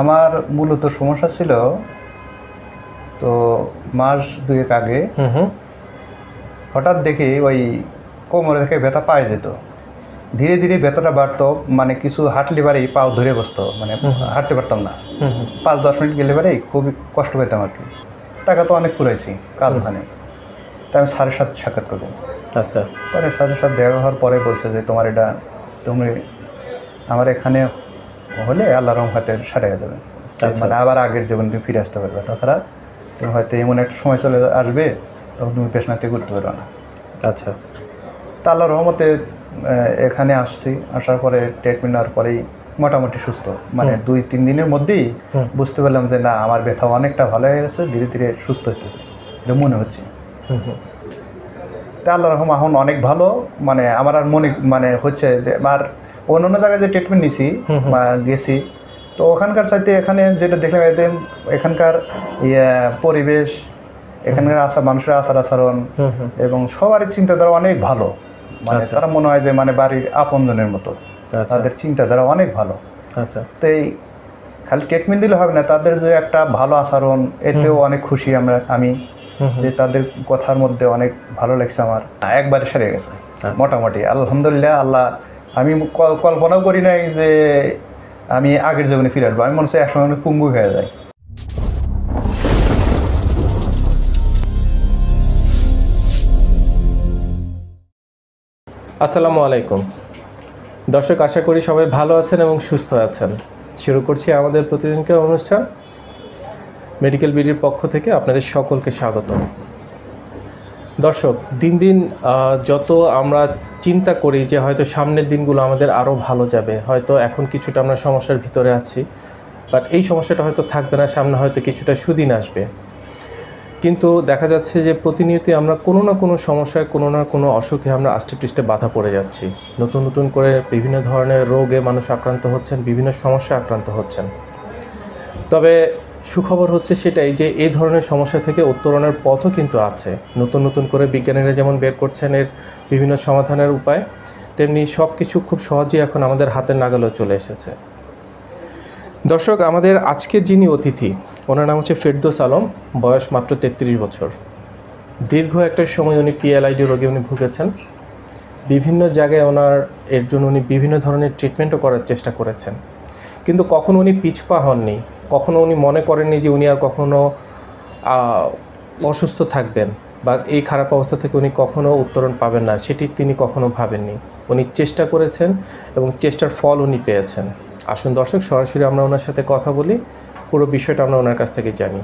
আমার মূলত সমস্যা ছিল তো মাস দুয়েক আগে হঠাৎ দেখি ওই কোমরে থেকে ব্যথা পায়ে যেত। ধীরে ধীরে ব্যথাটা বাড়তো মানে কিছু হাঁটলে পারেই পাও ধরে বসতো মানে হাঁটতে পারতাম না। পাঁচ দশ মিনিট গেলে পারেই খুবই কষ্ট পেতাম আর কি। টাকা তো অনেক ফুরাইছি কাল ওখানে। তাই আমি সাড়ে সাত সাক্ষাৎ করব। আচ্ছা। পরে সাথে সাথে দেখা হওয়ার পরে বলছে যে তোমার এটা তুমি আমার এখানে হলে আল্লাহ রহম হাতে সারে যাবে। আচ্ছা। মানে আবার আগের জীবন তুমি ফিরে আসতে পারবে। তাছাড়া তুমি হয়তো এমন একটা সময় চলে আসবে তখন তুমি পেশনাতে ঘুরতে পারবে না। আচ্ছা। তা আল্লাহ রহমতে এখানে আসছি। আসার পরে ট্রিটমেন্ট নেওয়ার পরেই মোটামুটি সুস্থ। মানে দুই তিন দিনের মধ্যেই বুঝতে পারলাম যে না আমার ব্যথা অনেকটা ভালো হয়ে গেছে ধীরে ধীরে সুস্থ হতেছে এটা মনে হচ্ছে। তা আল্লাহ রহম এখন অনেক ভালো। মানে আমার আর মনে মানে হচ্ছে যে আর অন্য অন্য জায়গায় যে ট্রিটমেন্ট নিছি বা গেছি তো ওখানকার সাথে এখানে যেটা দেখলাম এতে এখানকার ইয়ে পরিবেশ এখানকার আসা মানুষের আচার আচরণ এবং সবারই চিন্তাধারা অনেক ভালো। মানে আচ্ছা। তারা মনে হয় যে মানে বাড়ির আপনজনের মতো। আচ্ছা। তাদের চিন্তাধারা অনেক ভালো। আচ্ছা। তো এই খালি ট্রিটমেন্ট দিলে হবে না তাদের যে একটা ভালো আচরণ এতেও অনেক খুশি আমরা আমি যে তাদের কথার মধ্যে অনেক ভালো লাগছে আমার। একবারে সেরে গেছে। আচ্ছা। মোটামুটি আলহামদুলিল্লাহ আল্লাহ আমি কল্পনাও করি নাই যে আমি আগের জীবনে ফিরে আসব। আমি মনে হচ্ছে একসময় অনেক পুঙ্গু হয়ে যাই আসসালামু আলাইকুম। দর্শক, আশা করি সবাই ভালো আছেন এবং সুস্থ আছেন। শুরু করছি আমাদের প্রতিদিনকার অনুষ্ঠান। মেডিকেল বিডির পক্ষ থেকে আপনাদের সকলকে স্বাগত দর্শক, দিন দিন যত আমরা চিন্তা করি যে হয়তো সামনের দিনগুলো আমাদের আরও ভালো যাবে, হয়তো এখন কিছুটা আমরা সমস্যার ভিতরে আছি বাট এই সমস্যাটা হয়তো থাকবে না, সামনে হয়তো কিছুটা সুদিন আসবে। কিন্তু দেখা যাচ্ছে যে প্রতিনিয়তই আমরা কোনো না কোনো সমস্যায়, কোনো না কোনো অসুখে আমরা আষ্টে পৃষ্ঠে বাধা পড়ে যাচ্ছি। নতুন নতুন করে বিভিন্ন ধরনের রোগে মানুষ আক্রান্ত হচ্ছেন, বিভিন্ন সমস্যায় আক্রান্ত হচ্ছেন। তবে সুখবর হচ্ছে সেটাই যে এই ধরনের সমস্যা থেকে উত্তরণের পথও কিন্তু আছে। নতুন নতুন করে বিজ্ঞানীরা যেমন বের করছেন, এর বিভিন্ন সমাধানের উপায়, তেমনি সব কিছু খুব সহজেই এখন আমাদের হাতের নাগালেও চলে এসেছে। দর্শক, আমাদের আজকের যিনি অতিথি, ওনার নাম হচ্ছে ফেরদোস আলম, বয়স মাত্র তেত্রিশ বছর। দীর্ঘ একটা সময় উনি পিএলআইডি রোগে উনি ভুগেছেন। বিভিন্ন জায়গায় ওনার, এর জন্য উনি বিভিন্ন ধরনের ট্রিটমেন্টও করার চেষ্টা করেছেন। কিন্তু কখনো উনি পিছপা হননি। কখনো উনি মনে করেননি যে উনি আর কখনো অসুস্থ থাকবেন বা এই খারাপ অবস্থা থেকে উনি কখনো উত্তরণ পাবেন না সেটি তিনি কখনো ভাবেননি। উনি চেষ্টা করেছেন এবং চেষ্টার ফল উনি পেয়েছেন। আসুন দর্শক সরাসরি আমরা ওনার সাথে কথা বলি। পুরো বিষয়টা আমরা ওনার কাছ থেকে জানি।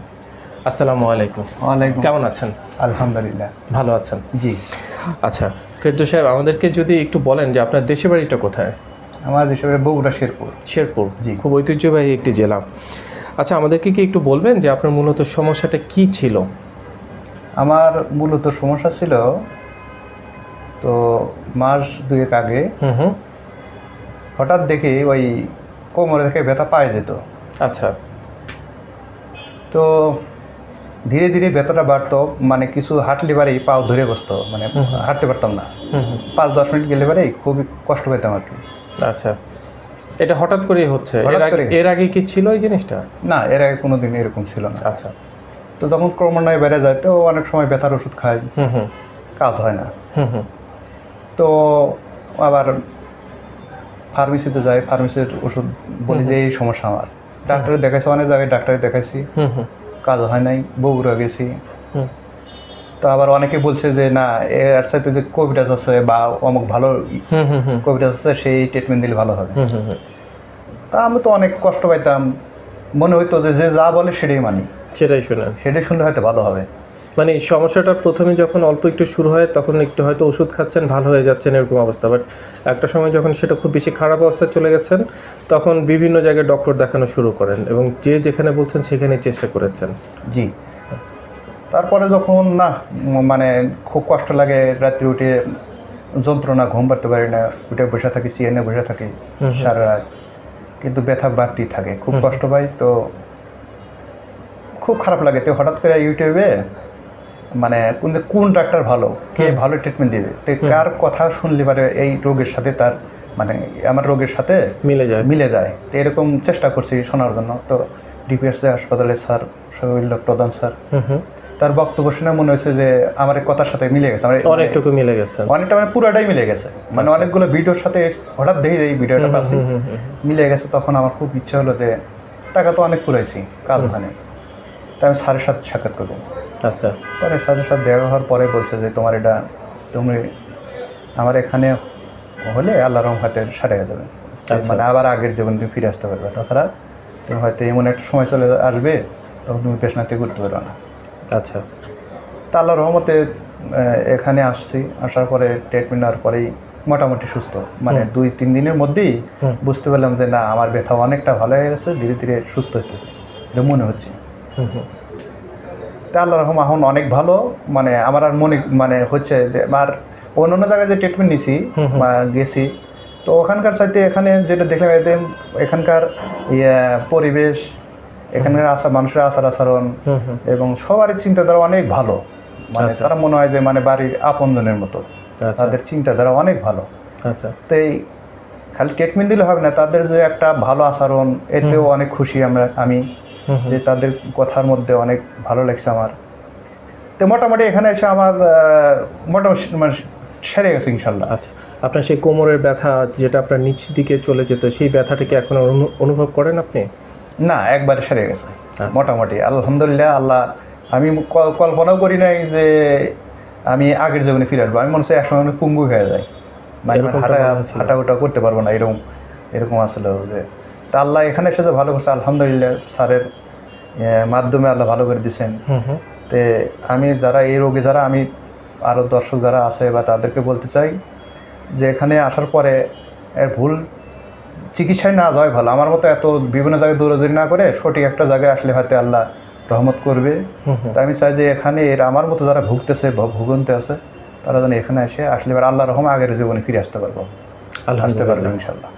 আসসালামু আলাইকুম। ওয়ালাইকুম কেমন আছেন? আলহামদুলিল্লাহ। ভালো আছেন? জি। আচ্ছা ফেরদৌ সাহেব আমাদেরকে যদি একটু বলেন যে আপনার দেশের বাড়িটা কোথায়? আমার হিসেবে বগুড়া শেরপুর। শেরপুর। জি। খুব ঐতিহ্যবাহী একটি জেলা। আচ্ছা আমাদেরকে কি একটু বলবেন যে আপনার মূলত সমস্যাটা কি ছিল? আমার মূলত সমস্যা ছিল তো মাস দুয়েক আগে হঠাৎ দেখি ওই কোমরে থেকে ব্যথা পায়ে যেত। আচ্ছা। তো ধীরে ধীরে ব্যথাটা বাড়তো মানে কিছু হাঁটলে পারেই পাও ধরে বসতো মানে হাঁটতে পারতাম না। পাঁচ দশ মিনিট গেলে পারেই খুবই কষ্ট পেতাম আর কি। আচ্ছা। এটা হঠাৎ করেই হচ্ছে। এর আগে এর আগে কি ছিল এই জিনিসটা? না এর আগে কোনো দিন এরকম ছিল না। আচ্ছা। তো তখন ক্রমান্বয়ে বেড়ে যায় তো অনেক সময় ব্যথার ওষুধ খাই। হুম কাজ হয় না। হুম হুম। তো আবার ফার্মেসিতে যাই ফার্মেসির ওষুধ বলি যে এই সমস্যা আমার। ডাক্তারে দেখাইছি অনেক জায়গায় ডাক্তারে দেখাইছি। হুম হুম। কাজ হয় নাই বগুড়া গেছি। হুম। তো আবার অনেকে বলছে যে না এর সাথে যে কোভিডাস আছে বা অমুক ভালো হুম হুম হুম। কোভিডাস আছে সেই ট্রিটমেন্ট দিলে ভালো হবে। তা আমি তো অনেক কষ্ট পাইতাম। মনে হইতো যে যে যা বলে সেটাই মানি। সেটাই শুনেন সেটাই শুনলে হয়তো ভালো হবে। মানে সমস্যাটা প্রথমে যখন অল্প একটু শুরু হয় তখন একটু হয়তো ওষুধ খাচ্ছেন ভালো হয়ে যাচ্ছেন এরকম অবস্থা। বাট একটা সময় যখন সেটা খুব বেশি খারাপ অবস্থায় চলে গেছেন তখন বিভিন্ন জায়গায় ডক্টর দেখানো শুরু করেন এবং যে যেখানে বলছেন সেখানেই চেষ্টা করেছেন। জি। তারপরে যখন না মানে খুব কষ্ট লাগে রাত্রি উঠে যন্ত্রণা ঘুম পারতে পারি না উঠে বসে থাকি চেয়ারে বসে থাকি সারা রাত। কিন্তু ব্যথা বাড়তি থাকে। খুব কষ্ট পাই তো খুব খারাপ লাগে। তো হঠাৎ করে ইউটিউবে মানে কোন কোন ডাক্তার ভালো কে ভালো ট্রিটমেন্ট দিবে? তো কার কথা শুনলে পারে এই রোগের সাথে তার মানে আমার রোগের সাথে মিলে যায়। মিলে যায়। তো এরকম চেষ্টা করছি শোনার জন্য। তো ডিপিএসসি হাসপাতালে স্যার শহীদ প্রধান স্যার তার বক্তব্য শুনে মনে হয়েছে যে আমার কথার সাথে মিলে গেছে আমার অনেকটুকু মিলে গেছে। অনেকটা মানে পুরোটাই মিলে গেছে। মানে অনেকগুলো ভিডিওর সাথে হঠাৎ দেখি এই ভিডিওটা পাচ্ছি। মিলে গেছে তখন আমার খুব ইচ্ছা হলো যে টাকা তো অনেক পুরাইছি কাজ ওখানে। তাই আমি সাড়ে সাথে সাক্ষাৎ করব। আচ্ছা। পরে স্যারের সাথে দেখা হওয়ার পরে বলছে যে তোমার এটা তুমি আমার এখানে হলে আল্লাহ রহম হাতে সারে যাবে। আচ্ছা। মানে আবার আগের জীবন তুমি ফিরে আসতে পারবে। তাছাড়া তুমি হয়তো এমন একটা সময় চলে আসবে তখন তুমি পেশনাতে ঘুরতে পারবে না। আচ্ছা। তা আল্লাহ রহমতে এখানে আসছি। আসার পরে ট্রিটমেন্ট নেওয়ার পরেই মোটামুটি সুস্থ। মানে দুই তিন দিনের মধ্যেই বুঝতে পারলাম যে না আমার ব্যথা অনেকটা ভালো হয়ে গেছে ধীরে ধীরে সুস্থ হতেছে এটা মনে হচ্ছে। তা আল্লাহ রহম এখন অনেক ভালো। মানে আমার আর মনে মানে হচ্ছে যে আর অন্য অন্য জায়গায় যে ট্রিটমেন্ট নিছি। বা গেছি তো ওখানকার সাথে এখানে যেটা দেখলাম এখানকার ইয়ে পরিবেশ এখানকার আসা মানুষের আচার আচরণ এবং সবারই চিন্তাধারা অনেক ভালো। মানে আচ্ছা। তারা মনে হয় যে মানে বাড়ির আপনজনের মতো। আচ্ছা। তাদের চিন্তাধারা অনেক ভালো। আচ্ছা। তো এই খালি ট্রিটমেন্ট দিলে হবে না তাদের যে একটা ভালো আচরণ এতেও অনেক খুশি আমরা আমি যে তাদের কথার মধ্যে অনেক ভালো লাগছে আমার। তো মোটামুটি এখানে এসে আমার মোটামুটি মানে সেরে গেছে ইনশাল্লাহ। আচ্ছা। আপনার সেই কোমরের ব্যথা যেটা আপনার নিচ দিকে চলে যেত সেই ব্যথাটা কি এখন অনু- অনুভব করেন আপনি? না একবারে সেরে গেছে। আচ্ছা। মোটামুটি আলহামদুলিল্লাহ আল্লাহ আমি কল্পনাও করি নাই যে আমি আগের জীবনে ফিরে আসব। আমি মনে হচ্ছে একসময় আমি পুঙ্গু হয়ে যায় মানে হাঁটা উটা করতে পারব না এরকম এরকম আসলে যে। তা আল্লাহ এখানে এসে যে ভালো করছে আলহামদুলিল্লাহ স্যারের মাধ্যমে আল্লাহ ভালো করে হুম তে আমি যারা এই রোগে যারা আমি আরও দর্শক যারা আছে বা তাদেরকে বলতে চাই যে এখানে আসার পরে এর ভুল চিকিৎসায় না যাওয়াই ভালো। আমার মতো এত বিভিন্ন জায়গায় দৌড়াদৌড়ি না করে সঠিক একটা জায়গায় আসলে হয়তো আল্লাহ রহমত করবে। তাই আমি চাই যে এখানে এর আমার মতো যারা ভুগতেছে ভুগন্তে আছে তারা যেন এখানে এসে আসলে এবার আল্লাহ রহম আগের জীবনে ফিরে আসতে পারব। আল্লাহ আসতে পারবে ইনশাল্লাহ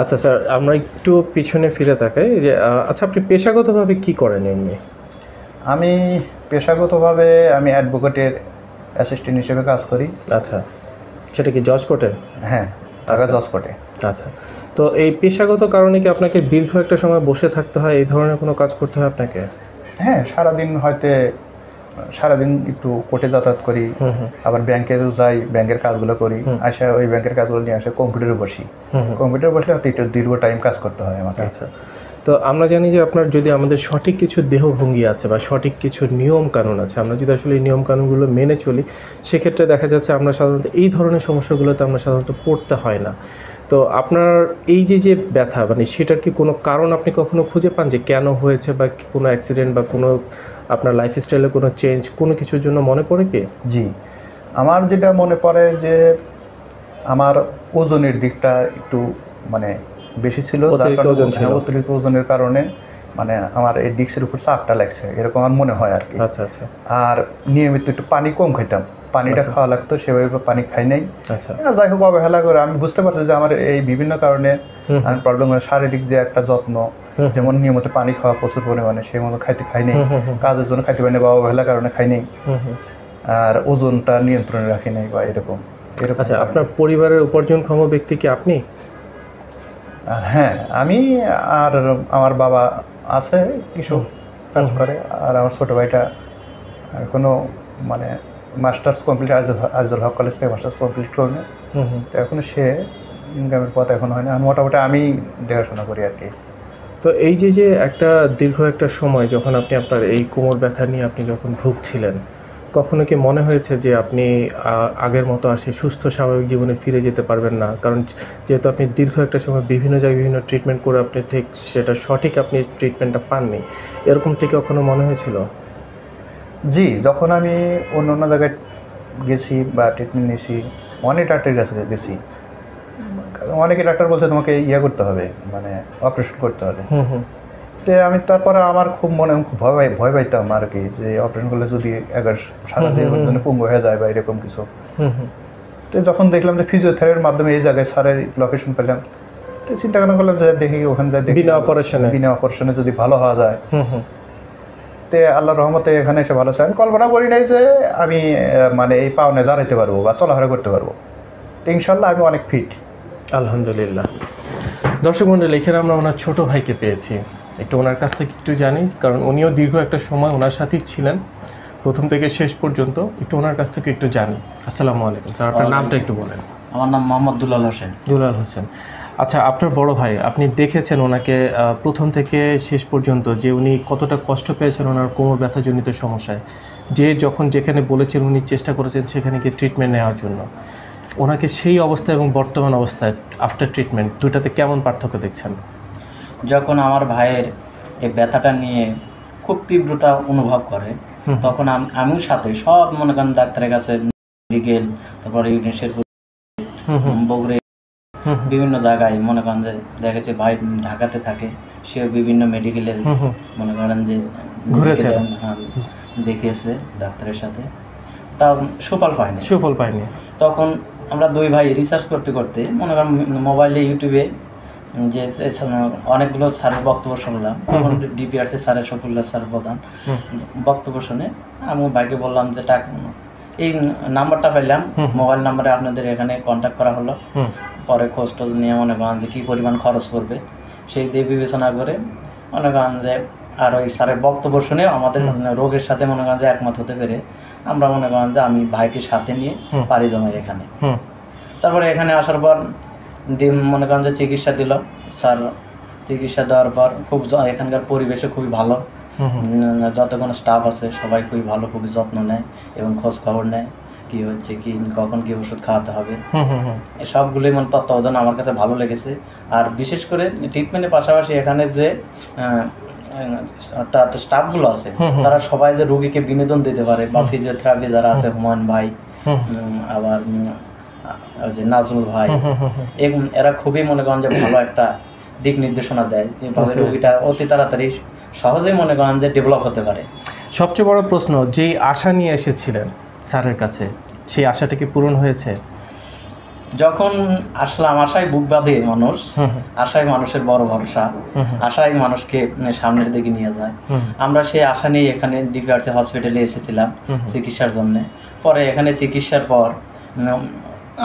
আচ্ছা স্যার আমরা একটু পিছনে ফিরে তাকাই যে আচ্ছা আপনি পেশাগতভাবে কি করেন এমনি? আমি পেশাগতভাবে আমি অ্যাডভোকেটের অ্যাসিস্ট্যান্ট হিসেবে কাজ করি। আচ্ছা। সেটা কি জজ কোর্টে? হ্যাঁ ঢাকা জজ কোর্টে। আচ্ছা তো এই পেশাগত কারণে কি আপনাকে দীর্ঘ একটা সময় বসে থাকতে হয়? এই ধরনের কোনো কাজ করতে হয় আপনাকে? হ্যাঁ সারাদিন হয়তো সারাদিন একটু কোর্টে যাতায়াত করি আবার ব্যাংকেও যাই ব্যাংকের কাজগুলো করি আসে ওই ব্যাংকের কাজগুলো নিয়ে আসে কম্পিউটারে বসি। কম্পিউটারে বসলে হয়তো একটু দীর্ঘ টাইম কাজ করতে হয় আমাকে। আচ্ছা তো আমরা জানি যে আপনার যদি আমাদের সঠিক কিছু দেহভঙ্গি আছে বা সঠিক কিছু নিয়ম কানুন আছে আমরা যদি আসলে এই নিয়ম কানুনগুলো মেনে চলি সেক্ষেত্রে দেখা যাচ্ছে আমরা সাধারণত এই ধরনের সমস্যাগুলোতে আমরা সাধারণত পড়তে হয় না। তো আপনার এই যে যে ব্যথা মানে সেটার কি কোনো কারণ আপনি কখনো খুঁজে পান যে কেন হয়েছে বা কোনো অ্যাক্সিডেন্ট বা কোনো আপনার লাইফস্টাইলে কোনো চেঞ্জ কোনো কিছুর জন্য মনে পড়ে কি? জি। আমার যেটা মনে পড়ে যে আমার ওজনের দিকটা একটু মানে বেশি ছিল অতিরিক্ত। হ্যাঁ, অতিরিক্ত ওজনের কারণে মানে আমার এই ডিস্কের উপর চাপটা লাগছে এরকম আমার মনে হয় আর কি। আচ্ছা আচ্ছা। আর নিয়মিত একটু পানি কম খেতাম পানিটা খাওয়া লাগতো সেভাবে পানি খাই নাই। আচ্ছা। যাই হোক অবহেলা করে আমি বুঝতে পারছি যে আমার এই বিভিন্ন কারণে প্রবলেম শারীরিক যে একটা যত্ন যেমন নিয়মিত পানি খাওয়া প্রচুর পরিমাণে সেই মতো খাইতে খাই নেই। কাজের জন্য খাইতে পারি বা অবহেলার কারণে খাই নেই। আর ওজনটা নিয়ন্ত্রণে রাখি নাই বা এরকম এরকম আচ্ছা আপনার পরিবারের উপার্জনক্ষম ব্যক্তি কি আপনি? হ্যাঁ আমি আর আমার বাবা আছে কিছু কাজ করে আর আমার ছোটো ভাইটা এখনও মানে masters complete Azal Haque college থেকে মাস্টার্স কমপ্লিট করবে হুম হুম। তো এখনও সে ইনকামের পথ এখন হয় না। আর মোটামুটি আমি দেখাশোনা করি আর কি। তো এই যে যে একটা দীর্ঘ একটা সময় যখন আপনি আপনার এই কোমর ব্যথা নিয়ে আপনি যখন ভুগছিলেন কখনো কি মনে হয়েছে যে আপনি আগের মতো আর সেই সুস্থ স্বাভাবিক জীবনে ফিরে যেতে পারবেন না? কারণ যেহেতু আপনি দীর্ঘ একটা সময় বিভিন্ন জায়গায় বিভিন্ন ট্রিটমেন্ট করে আপনি ঠিক সেটা সঠিক আপনি ট্রিটমেন্টটা পাননি এরকম কি কখনো মনে হয়েছিল? জি যখন আমি অন্য অন্য জায়গায় গেছি বা ট্রিটমেন্ট নিয়েছি অনেক ডাক্তারের কাছে গেছি। অনেকে ডাক্তার বলছে তোমাকে ইয়ে করতে হবে মানে অপারেশন করতে হবে। হুম হুম। তো আমি তারপরে আমার খুব মনে খুব ভয় ভয় পাইতাম আর কি যে অপারেশন করলে যদি সারা জীবনের জন্য পঙ্গু হয়ে যায় বা এরকম কিছু। হুম হুম। তো যখন দেখলাম যে ফিজিওথেরাপির মাধ্যমে এই জায়গায় স্যারের লোকেশন পেলাম তো চিন্তা ভাবনা করলাম যে দেখি ওখানে যাই দেখি বিনা অপারেশনে বিনা অপারেশনে যদি ভালো হওয়া যায়। তে আল্লাহ রহমতে এখানে এসে ভালো আছে। আমি কল্পনা করি নাই যে আমি মানে এই পাওনে দাঁড়াইতে পারব বা চলাফেরা করতে পারব। তো ইনশাল্লাহ আমি অনেক ফিট আলহামদুলিল্লাহ। দর্শক মণ্ডলী এখানে আমরা ওনার ছোট ভাইকে পেয়েছি। একটু ওনার কাছ থেকে একটু জানি কারণ উনিও দীর্ঘ একটা সময় ওনার সাথেই ছিলেন। প্রথম থেকে শেষ পর্যন্ত একটু ওনার কাছ থেকে একটু জানি। আসসালামু আলাইকুম স্যার আপনার নামটা একটু বলেন। আমার নাম মোহাম্মদ দুলাল হোসেন। দুলাল হোসেন। আচ্ছা আপনার বড় ভাই আপনি দেখেছেন ওনাকে প্রথম থেকে শেষ পর্যন্ত যে উনি কতটা কষ্ট পেয়েছেন ওনার কোমর ব্যথাজনিত সমস্যায়। যে যখন যেখানে বলেছেন উনি চেষ্টা করেছেন সেখানে গিয়ে ট্রিটমেন্ট নেওয়ার জন্য। ওনাকে সেই অবস্থা এবং বর্তমান অবস্থায় আফটার ট্রিটমেন্ট দুটাতে কেমন পার্থক্য দেখছেন? যখন আমার ভাইয়ের এই ব্যথাটা নিয়ে খুব তীব্রতা অনুভব করে। তখন আম- আমিও সাথে সব মনে করেন ডাক্তারের কাছে মেডিকেল তারপরে ইউনিসের বগুড়ে বিভিন্ন জায়গায় মনে করেন যে দেখেছে ভাই ঢাকাতে থাকে সেও বিভিন্ন মেডিকেলের মনে করেন যে ঘুরেছে। হ্যাঁ, দেখিয়েছে ডাক্তারের সাথে। তা সুফল পায়নি। সুফল পাইনি তখন আমরা দুই ভাই রিসার্চ করতে করতে মনে করেন মোবাইলে ইউটিউবে যে অনেকগুলো স্যারের বক্তব্য শুনলাম। তখন ডিপিআরসি স্যারের শফিউল্লাহ স্যার প্রধান বক্তব্য শুনে আমি ভাইকে বললাম যে টাকা এই নাম্বারটা পাইলাম। মোবাইল নাম্বারে আপনাদের এখানে কন্ট্যাক্ট করা হলো। পরে খোঁজ টোজ নিয়ে মনে করেন যে কী পরিমাণ খরচ করবে। সেই দিয়ে বিবেচনা করে মনে করেন যে আর ওই স্যারের বক্তব্য শুনে আমাদের রোগের সাথে মনে করেন যে একমত হতে পেরে আমরা মনে করেন যে আমি ভাইকে সাথে নিয়ে। পাড়ি জমাই এখানে। তারপরে এখানে আসার পর দিন মনে করেন যে চিকিৎসা দিল। স্যার চিকিৎসা দেওয়ার পর খুব এখানকার পরিবেশও খুবই ভালো। উম, যতক্ষণ স্টাফ আছে সবাই খুবই ভালো খুবই যত্ন নেয় এবং খোঁজ খবর নেয়। কি হচ্ছে কি কখন কি ওষুধ খাওয়াতে হবে। সবগুলোই মানে তত্ত্বাবধান আমার কাছে ভালো লেগেছে। আর বিশেষ করে ট্রিটমেন্টের পাশাপাশি এখানে যে স্টাফগুলো আছে। তারা সবাই যে রোগীকে বিনোদন দিতে পারে বা ফিজিওথেরাপি যারা আছে হুমায়ুন ভাই আবার যে নাজমুল ভাই এরা খুবই মনে করেন যে ভালো একটা দিক নির্দেশনা দেয়। রোগীটা অতি তাড়াতাড়ি সহজেই মনে করেন যে ডেভেলপ হতে পারে। সবচেয়ে বড় প্রশ্ন যেই আশা নিয়ে এসেছিলেন স্যারের কাছে। সেই আশাটা কি পূরণ হয়েছে? যখন আসলাম আশায় বুক বাঁধে মানুষ আশায় মানুষের বড় ভরসা আশায় মানুষকে সামনের দিকে নিয়ে যায়। আমরা সেই আশা নিয়ে এখানে ডিপিআরসি হসপিটালে এসেছিলাম চিকিৎসার জন্য। পরে এখানে চিকিৎসার পর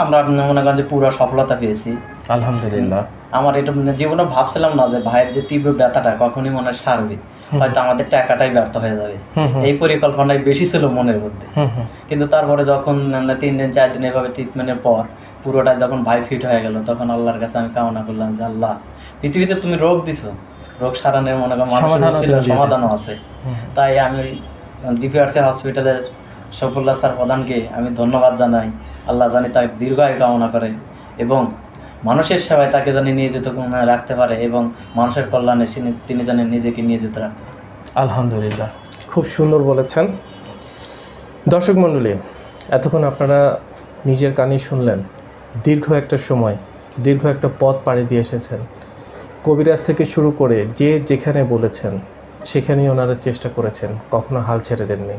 আমরা মনে করেন যে পুরো সফলতা পেয়েছি। আলহামদুলিল্লাহ। আমার এটা জীবনে ভাবছিলাম না যে ভাইয়ের যে তীব্র ব্যথাটা কখনই মনে হয় সারবে। হয়তো আমাদের টাকাটাই ব্যর্থ হয়ে যাবে। এই পরিকল্পনাই বেশি ছিল মনের মধ্যে। কিন্তু তারপরে যখন তিন দিন চার দিন এভাবে ট্রিটমেন্টের পর পুরোটা যখন ভাই ফিট হয়ে গেল তখন আল্লাহর কাছে আমি কামনা করলাম যে আল্লাহ পৃথিবীতে তুমি রোগ দিছো। রোগ সারানোর মনে করো সমাধানও আছে। তাই আমি ডিপিআরসি হসপিটালের সফুল্লাহ স্যার প্রধানকে আমি ধন্যবাদ জানাই। আল্লাহ জানি তাই দীর্ঘায়ু কামনা করে এবং মানুষের সেবায় তাকে জানি নিয়োজিত রাখতে পারে এবং মানুষের কল্যাণে তিনি- তিনি জানি নিজেকে নিয়োজিত রাখতে পারে। আলহামদুলিল্লাহ। খুব সুন্দর বলেছেন। দর্শক মণ্ডলী এতক্ষণ আপনারা নিজের কানেই শুনলেন দীর্ঘ একটা সময় দীর্ঘ একটা পথ পাড়ি দিয়ে এসেছেন। কবিরাজ থেকে শুরু করে যে যেখানে বলেছেন সেখানেই ওনারা চেষ্টা করেছেন কখনো হাল ছেড়ে দেননি।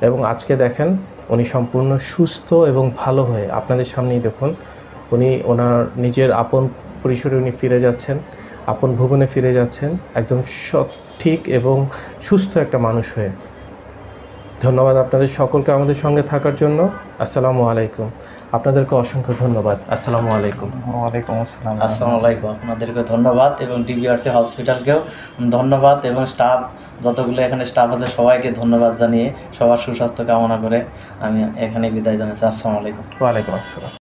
এবং আজকে দেখেন উনি সম্পূর্ণ সুস্থ এবং ভালো হয়ে আপনাদের সামনেই দেখুন উনি ওনার নিজের আপন পরিসরে উনি ফিরে যাচ্ছেন আপন ভুবনে ফিরে যাচ্ছেন একদম সঠিক এবং সুস্থ একটা মানুষ হয়ে। ধন্যবাদ আপনাদের সকলকে আমাদের সঙ্গে থাকার জন্য। আসসালামু আলাইকুম। আপনাদেরকে অসংখ্য ধন্যবাদ। আসসালামু আলাইকুম। ওয়ালাইকুম আসসালাম। আসসালামু আলাইকুম। আপনাদেরকে ধন্যবাদ এবং ডিবিআরসি হসপিটালকেও ধন্যবাদ এবং স্টাফ যতগুলো এখানে স্টাফ আছে সবাইকে ধন্যবাদ জানিয়ে সবার সুস্বাস্থ্য কামনা করে আমি এখানে বিদায় জানাচ্ছি। আসসালামু আলাইকুম। ওয়ালাইকুম আসসালাম।